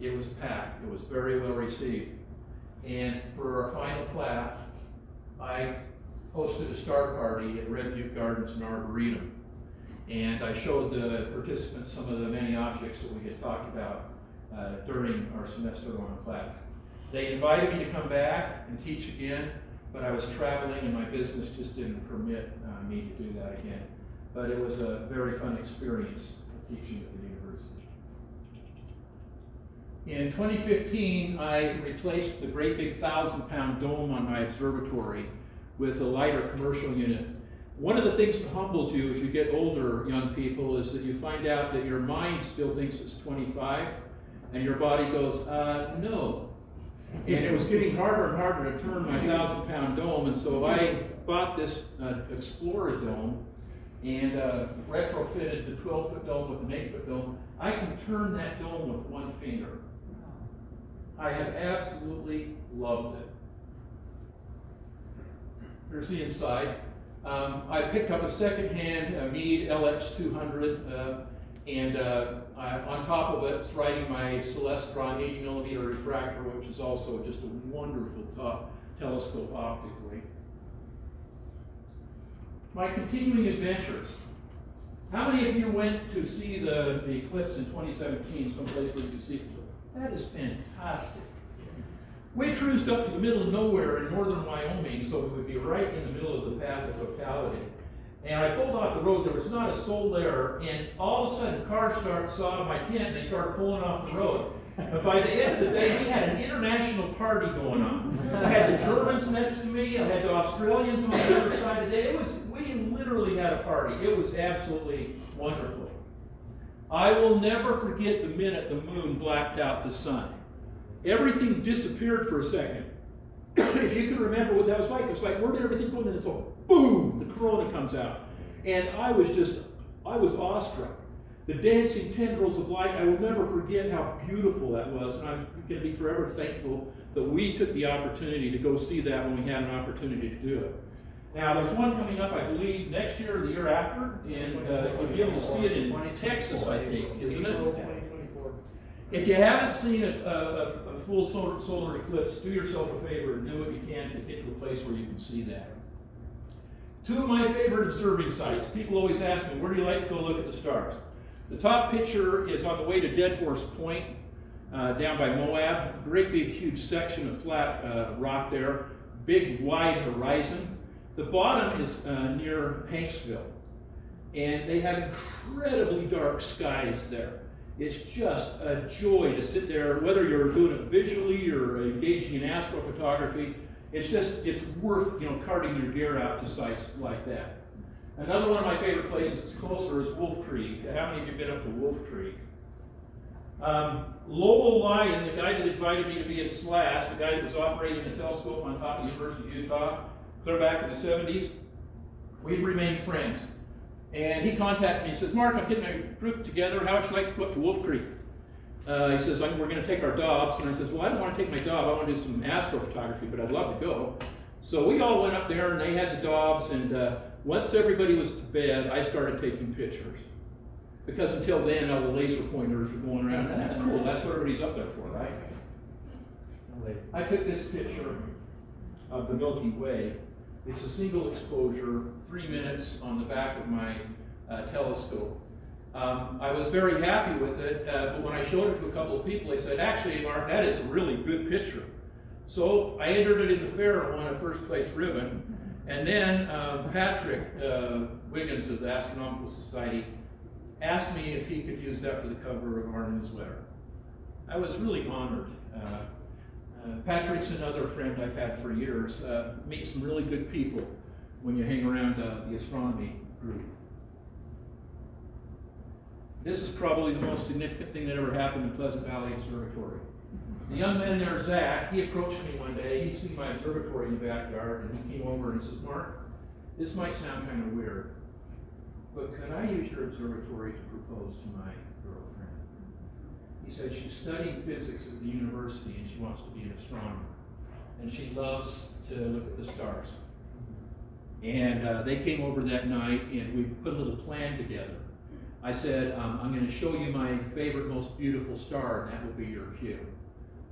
It was packed, it was very well received. And for our final class, I hosted a star party at Red Butte Gardens in Arboretum. And I showed the participants some of the many objects that we had talked about uh, during our semester long class. They invited me to come back and teach again, but I was traveling and my business just didn't permit uh, me to do that again. But it was a very fun experience teaching at the university. In 2015, I replaced the great big thousand pound dome on my observatory with a lighter commercial unit. One of the things that humbles you as you get older, young people, is that you find out that your mind still thinks it's 25 and your body goes, uh, no. And it was getting harder and harder to turn my thousand pound dome, and so I bought this uh, Explorer dome and uh, retrofitted the 12 foot dome with an 8 foot dome. I can turn that dome with one finger. I have absolutely loved it. Here's the inside. Um, I picked up a second-hand uh, Meade LX200, uh, and uh, I, on top of it, it's riding my Celestron 80 millimeter refractor, which is also just a wonderful top telescope optically. My continuing adventures. How many of you went to see the, the eclipse in 2017, someplace where you could see it? That is fantastic. We cruised up to the middle of nowhere in northern Wyoming, so we would be right in the middle of the path of totality. And I pulled off the road, there was not a soul there, and all of a sudden cars started saw my tent and they started pulling off the road. But by the end of the day, we had an international party going on. I had the Germans next to me, I had the Australians on the other side of the day. It was we literally had a party. It was absolutely wonderful. I will never forget the minute the moon blacked out the sun everything disappeared for a second. if you can remember what that was like, it's like, where did everything go? And then it's all boom, the corona comes out. And I was just, I was awestruck. The dancing tendrils of light, I will never forget how beautiful that was. And I'm going to be forever thankful that we took the opportunity to go see that when we had an opportunity to do it. Now, there's one coming up, I believe, next year or the year after, and uh, you'll be able to see it in Texas, I think, isn't it? If you haven't seen a, a, a full solar, solar, eclipse, do yourself a favor and do what you can to get to a place where you can see that. Two of my favorite observing sites. People always ask me, where do you like to go look at the stars? The top picture is on the way to Dead Horse Point, uh, down by Moab. Great big huge section of flat uh, rock there. Big wide horizon. The bottom is uh, near Hanksville. And they have incredibly dark skies there. It's just a joy to sit there, whether you're doing it visually or engaging in astrophotography. It's just, it's worth, you know, carting your gear out to sites like that. Another one of my favorite places that's closer is Wolf Creek. How many of you have been up to Wolf Creek? Um, Lowell Lyon, the guy that invited me to be in SLAS, the guy that was operating the telescope on top of the University of Utah, clear back in the 70s, we've remained friends. And he contacted me. He says, Mark, I'm getting a group together. How would you like to go up to Wolf Creek? Uh, he says, we're going to take our Dobbs. And I says, well, I don't want to take my Dobb. I want to do some astrophotography, but I'd love to go. So we all went up there, and they had the Dobbs. And uh, once everybody was to bed, I started taking pictures. Because until then, all the laser pointers were going around. And that's cool. That's what everybody's up there for, right? I took this picture of the Milky Way it's a single exposure, three minutes on the back of my uh, telescope. Um, I was very happy with it, uh, but when I showed it to a couple of people, they said, actually, Mark, that is a really good picture. So I entered it in the fair and won a first place ribbon. And then um, Patrick uh, Wiggins of the Astronomical Society asked me if he could use that for the cover of our newsletter. I was really honored. Uh, uh, Patrick's another friend I've had for years. Uh, meet some really good people when you hang around uh, the astronomy group. This is probably the most significant thing that ever happened in Pleasant Valley Observatory. The young man there, Zach, he approached me one day. He'd seen my observatory in the backyard, and he came over and says, Mark, this might sound kind of weird, but could I use your observatory to propose to my said she's studying physics at the university and she wants to be an astronomer. And she loves to look at the stars. And uh, they came over that night and we put a little plan together. I said, um, I'm going to show you my favorite, most beautiful star, and that will be your cue.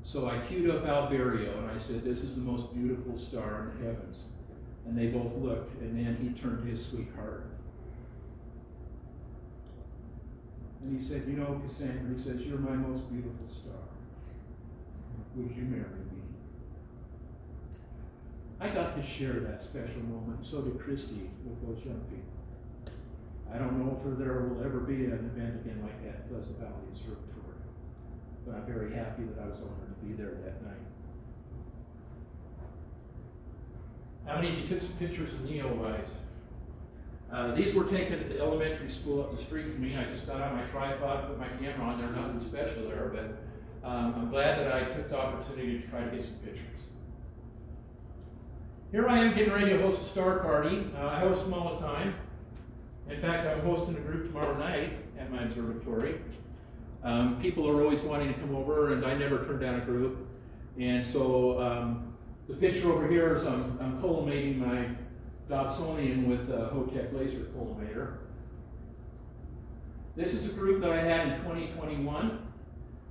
So I queued up Albireo and I said, This is the most beautiful star in the heavens. And they both looked, and then he turned to his sweetheart. And he said, you know, Cassandra, he says, you're my most beautiful star. Would you marry me? I got to share that special moment, so did Christy with those young people. I don't know if there will ever be an event again like that in Pleasant Valley Observatory, but I'm very happy that I was honored to be there that night. How many of you took some pictures of Neowise? Uh, these were taken at the elementary school up the street from me. I just got on my tripod, put my camera on there, nothing special there, but um, I'm glad that I took the opportunity to try to get some pictures. Here I am getting ready to host a star party. Uh, I host them all the time. In fact, I'm hosting a group tomorrow night at my observatory. Um, people are always wanting to come over, and I never turn down a group. And so um, the picture over here is I'm, I'm collimating my Dobsonian with a Hotech laser collimator. This is a group that I had in 2021.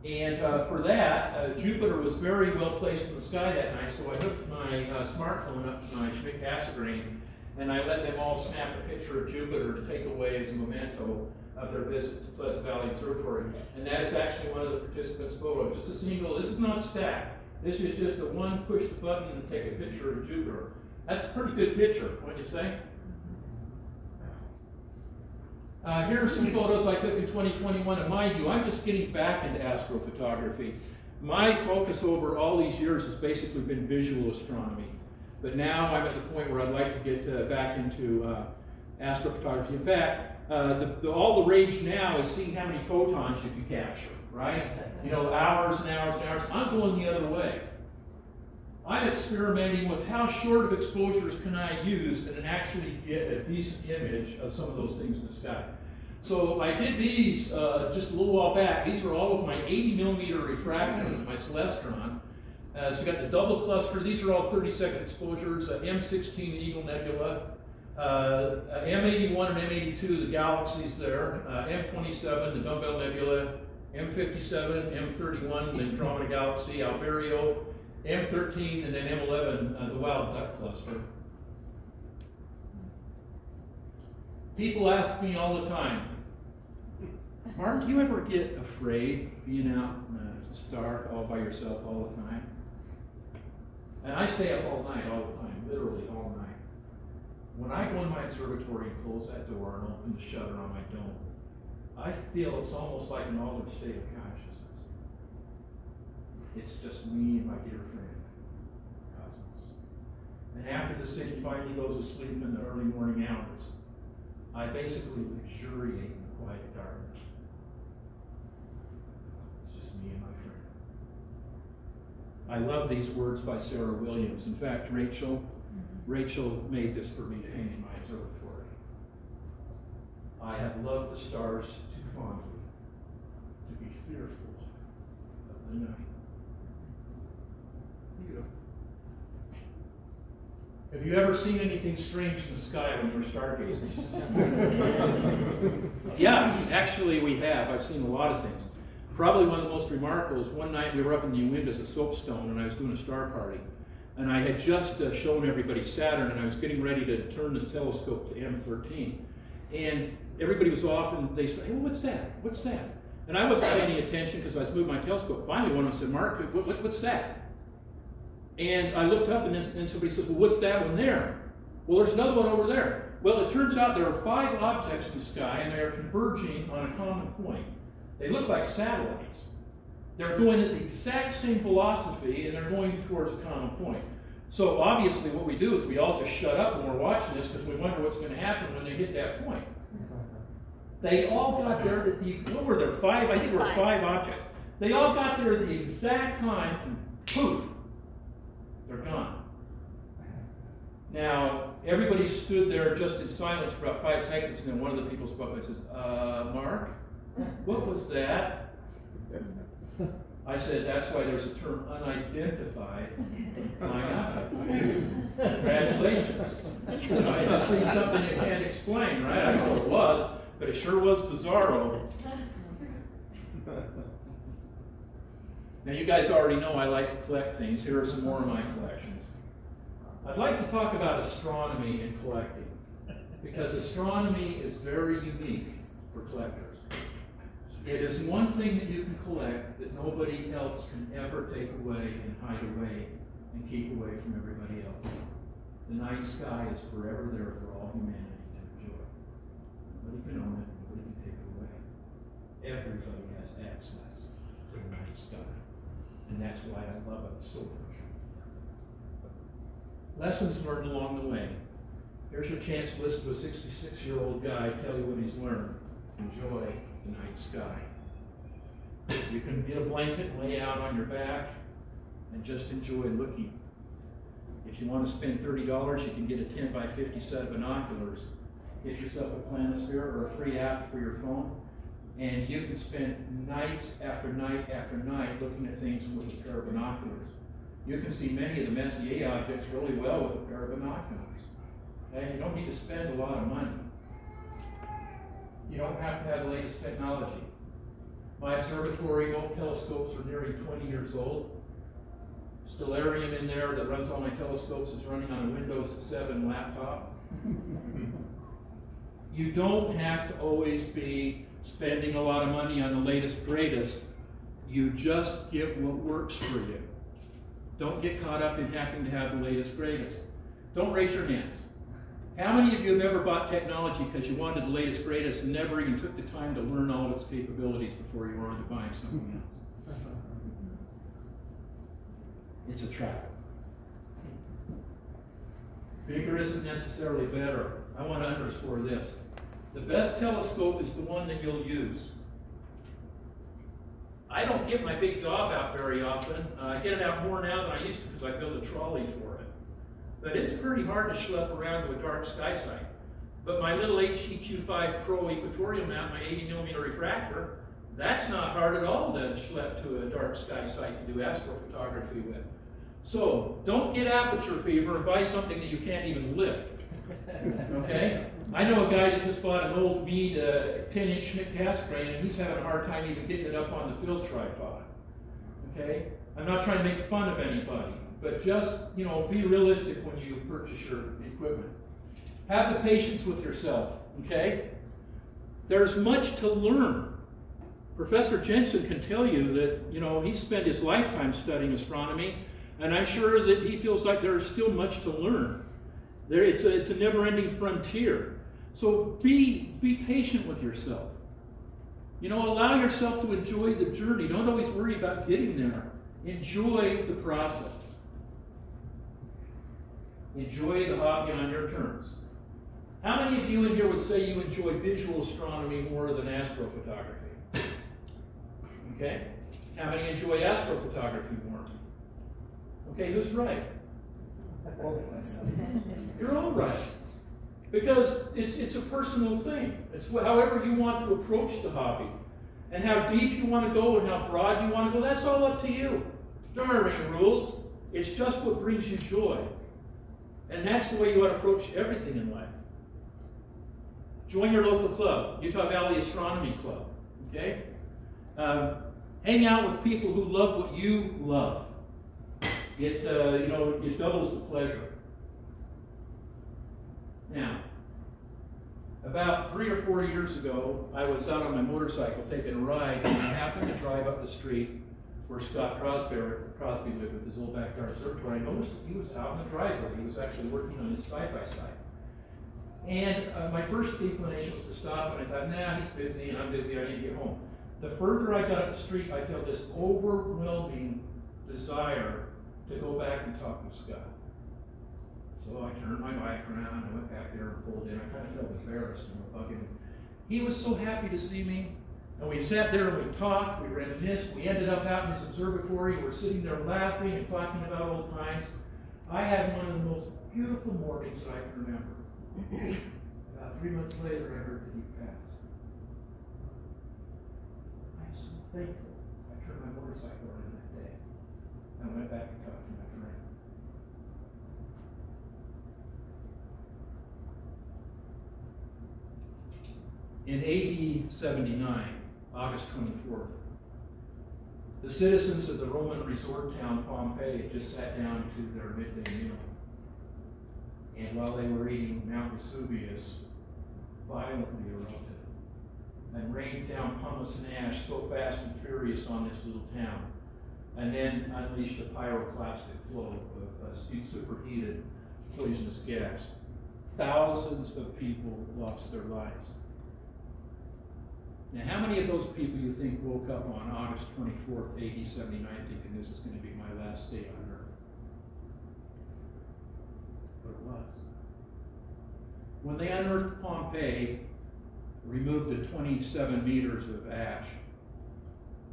And uh, for that, uh, Jupiter was very well placed in the sky that night, so I hooked my uh, smartphone up to my Schmidt Cassegrain, and I let them all snap a picture of Jupiter to take away as a memento of their visit to Pleasant Valley Observatory. And that is actually one of the participants' photos. Just a single, this is not stacked. This is just a one push the button and take a picture of Jupiter. That's a pretty good picture, wouldn't you say? Uh, here are some photos I took in 2021, and mind you, I'm just getting back into astrophotography. My focus over all these years has basically been visual astronomy, but now I'm at the point where I'd like to get uh, back into uh, astrophotography. In fact, uh, the, the, all the rage now is seeing how many photons you can capture, right? You know, hours and hours and hours. I'm going the other way. I'm experimenting with how short of exposures can I use and actually get a decent image of some of those things in the sky. So I did these uh, just a little while back. These are all of my 80 millimeter refractors, my Celestron. Uh, so you got the double cluster. These are all 30 second exposures. Uh, M16, Eagle Nebula. Uh, M81 and M82, the galaxies there. Uh, M27, the Dumbbell Nebula. M57, M31, the Andromeda Galaxy. Albireo. M13 and then M11, uh, the wild duck cluster. People ask me all the time, Mark, do you ever get afraid being out in the dark all by yourself all the time? And I stay up all night, all the time, literally all night. When I go in my observatory and close that door and open the shutter on my dome, I feel it's almost like an altered state of consciousness. It's just me and my dear friend, Cosmos. And after the city finally goes to sleep in the early morning hours, I basically luxuriate in the quiet darkness. It's just me and my friend. I love these words by Sarah Williams. In fact, Rachel, mm-hmm. Rachel made this for me to hang in my observatory. I have loved the stars too fondly to be fearful of the night. Beautiful. Have you ever seen anything strange in the sky when you were stargazing? yeah, actually we have. I've seen a lot of things. Probably one of the most remarkable is one night we were up in the Uintas at Soapstone and I was doing a star party. And I had just uh, shown everybody Saturn and I was getting ready to turn the telescope to M13. And everybody was off and they said, hey, what's that? What's that? And I wasn't paying any attention because I was moving my telescope. Finally, one of them said, Mark, what, what, what's that? And I looked up and then somebody says, Well, what's that one there? Well, there's another one over there. Well, it turns out there are five objects in the sky and they are converging on a common point. They look like satellites. They're going at the exact same velocity and they're going towards a common point. So obviously what we do is we all just shut up when we're watching this because we wonder what's going to happen when they hit that point. They all got there at the, what were there, five? I think there were five objects. They all got there at the exact time and poof, they're gone. Now, everybody stood there just in silence for about five seconds, and then one of the people spoke and says, uh, Mark, what was that? I said, that's why there's a term unidentified. Congratulations. You know, I just see something you can't explain, right? I don't know what it was, but it sure was bizarro. Now, you guys already know I like to collect things. Here are some more of my collections. I'd like to talk about astronomy and collecting because astronomy is very unique for collectors. It is one thing that you can collect that nobody else can ever take away and hide away and keep away from everybody else. The night sky is forever there for all humanity to enjoy. Nobody can own it, nobody can take it away. Everybody has access to the night sky. And that's why I love it so much. Lessons learned along the way. Here's your chance to listen to a 66 year old guy tell you what he's learned. Enjoy the night sky. You can get a blanket lay out on your back and just enjoy looking. If you want to spend $30, you can get a 10 by 50 set of binoculars. Get yourself a planisphere or a free app for your phone, and you can spend nights after night after night looking at things with a pair of binoculars. You can see many of the Messier objects really well with a pair of binoculars. Okay? You don't need to spend a lot of money. You don't have to have the latest technology. My observatory, both telescopes are nearly 20 years old. Stellarium in there that runs all my telescopes is running on a Windows 7 laptop. you don't have to always be spending a lot of money on the latest, greatest. You just get what works for you. Don't get caught up in having to have the latest, greatest. Don't raise your hands. How many of you have ever bought technology because you wanted the latest, greatest, and never even took the time to learn all of its capabilities before you were on to buying something else? Uh-huh. It's a trap. Bigger isn't necessarily better. I want to underscore this. The best telescope is the one that you'll use. I don't get my big dog out very often. Uh, I get it out more now than I used to because I built a trolley for it. But it's pretty hard to schlep around to a dark sky site. But my little HEQ5 Pro equatorial mount, my 80 millimeter refractor, that's not hard at all to schlep to a dark sky site to do astrophotography with. So don't get aperture fever and buy something that you can't even lift. Okay? I know a guy that just bought an old Meade uh, 10 inch Schmidt Cassegrain and he's having a hard time even getting it up on the field tripod. Okay? I'm not trying to make fun of anybody, but just, you know, be realistic when you purchase your equipment. Have the patience with yourself, okay? There's much to learn. Professor Jensen can tell you that, you know, he spent his lifetime studying astronomy, and I'm sure that he feels like there is still much to learn. There, it's a never-ending frontier. So be, be patient with yourself. You know, allow yourself to enjoy the journey. Don't always worry about getting there. Enjoy the process. Enjoy the hobby on your terms. How many of you in here would say you enjoy visual astronomy more than astrophotography? Okay? How many enjoy astrophotography more? Okay, who's right? You're all right. Because it's, it's a personal thing. It's however you want to approach the hobby. And how deep you want to go and how broad you want to go, that's all up to you. There aren't any rules. It's just what brings you joy. And that's the way you ought to approach everything in life. Join your local club, Utah Valley Astronomy Club. Okay? Um, hang out with people who love what you love. It, uh, you know, it doubles the pleasure. Now, about three or four years ago, I was out on my motorcycle taking a ride, and I happened to drive up the street where Scott Crosby, Crosby lived with his old backyard observatory. I noticed he was out in the driveway. He was actually working on his side-by-side. And uh, my first inclination was to stop, and I thought, nah, he's busy, and I'm busy, I need to get home. The further I got up the street, I felt this overwhelming desire to go back and talk to Scott. So I turned my bike around, I went back there and pulled in. I kind of felt embarrassed, bugging him. He was so happy to see me. And we sat there and we talked, we reminisced. We ended up out in his observatory. We're sitting there laughing and talking about old times. I had one of the most beautiful mornings that I can remember. About three months later, I heard that he passed. I'm so thankful I turned my motorcycle around that day. I went back and talked to my friend. In AD 79, August 24th, the citizens of the Roman resort town Pompeii just sat down to their midday meal. And while they were eating, Mount Vesuvius violently erupted. and rained down pumice and ash so fast and furious on this little town. And then unleashed a pyroclastic flow of uh, superheated poisonous gas. Thousands of people lost their lives. Now, how many of those people you think woke up on August 24th, AD 79, thinking this is going to be my last day on earth? But it was. When they unearthed Pompeii, removed the 27 meters of ash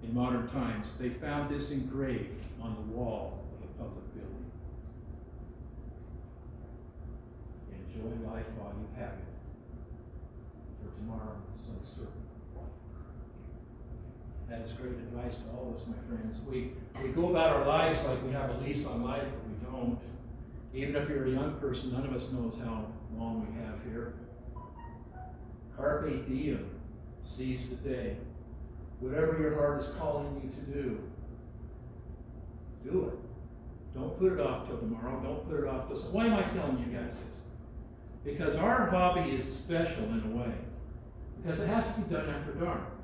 in modern times, they found this engraved on the wall of a public building. Enjoy life while you have it, for tomorrow is uncertain. That is great advice to all of us, my friends. We, we go about our lives like we have a lease on life, but we don't. Even if you're a young person, none of us knows how long we have here. Carpe diem, seize the day. Whatever your heart is calling you to do, do it. Don't put it off till tomorrow. Don't put it off till. Why am I telling you guys this? Because our hobby is special in a way. Because it has to be done after dark.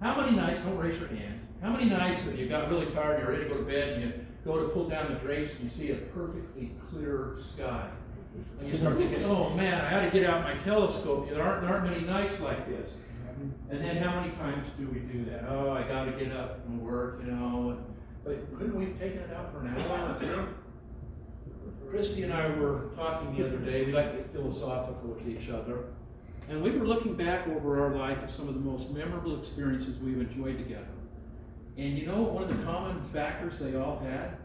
How many nights, don't raise your hands, how many nights have you got really tired, you're ready to go to bed, and you go to pull down the drapes and you see a perfectly clear sky? And you start thinking, oh man, I ought to get out my telescope. There aren't, there aren't many nights like this. And then how many times do we do that? Oh, I got to get up and work, you know. But couldn't we have taken it out for an hour or two? Christy and I were talking the other day. We like to get philosophical with each other. And we were looking back over our life at some of the most memorable experiences we've enjoyed together. And you know, one of the common factors they all had?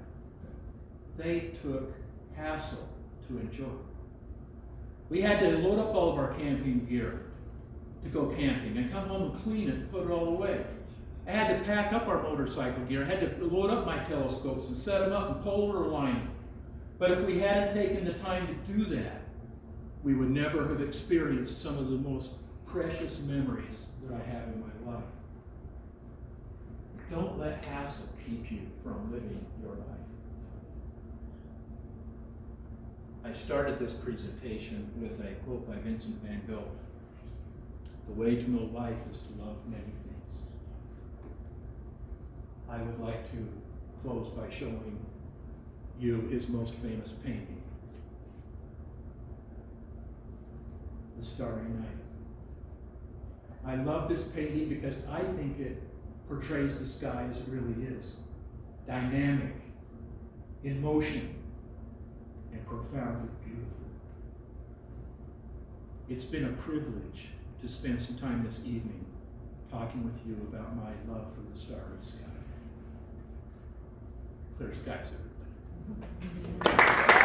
They took hassle to enjoy. We had to load up all of our camping gear to go camping and come home and clean it and put it all away. I had to pack up our motorcycle gear. I had to load up my telescopes and set them up and polar align them. But if we hadn't taken the time to do that, we would never have experienced some of the most precious memories that I have in my life. Don't let hassle keep you from living your life. I started this presentation with a quote by Vincent van Gogh. The way to know life is to love many things. I would like to close by showing you his most famous painting, The Starry Night. I love this painting because I think it portrays the sky as it really is dynamic, in motion, and profoundly beautiful. It's been a privilege to spend some time this evening talking with you about my love for the starry sky. Clear skies, everybody.